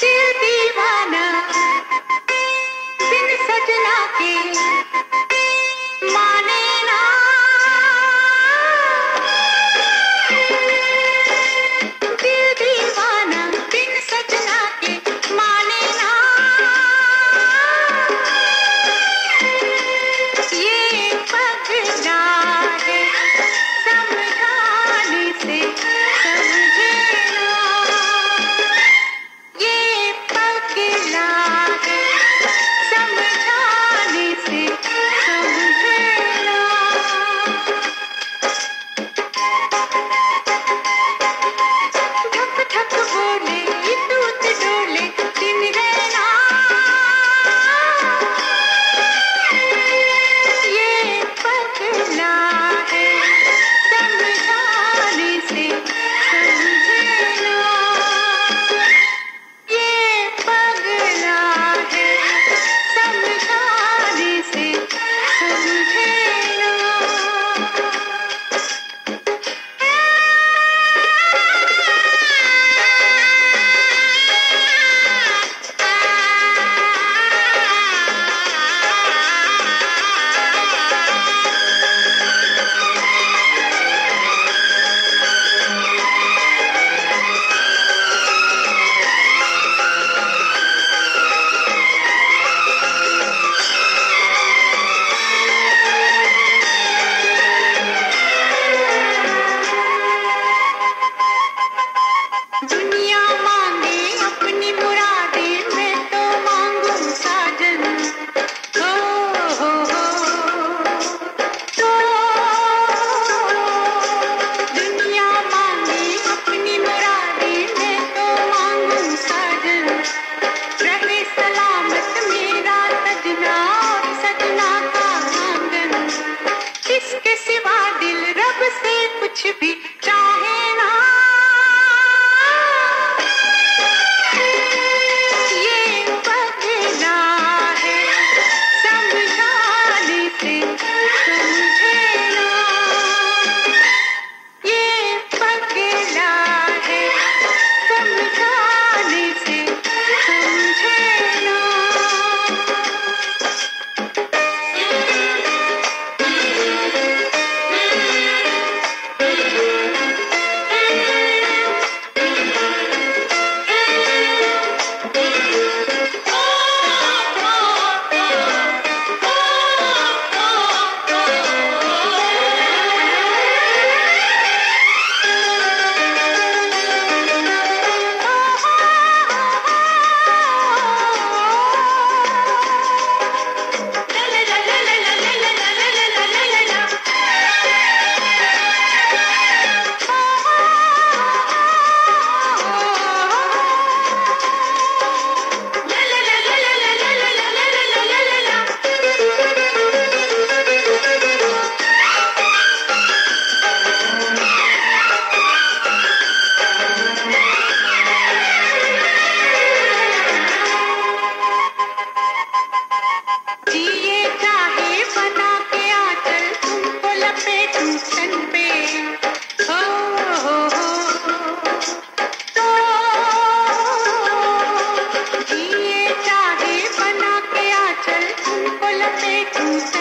दिल दीवाना to be la paix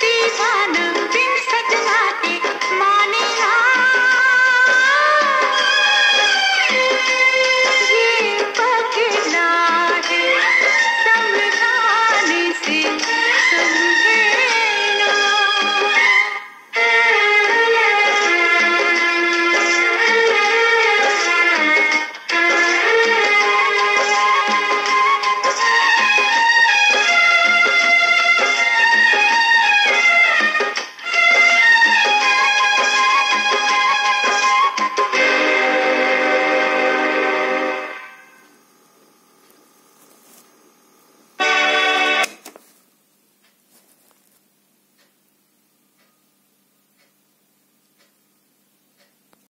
दीवाना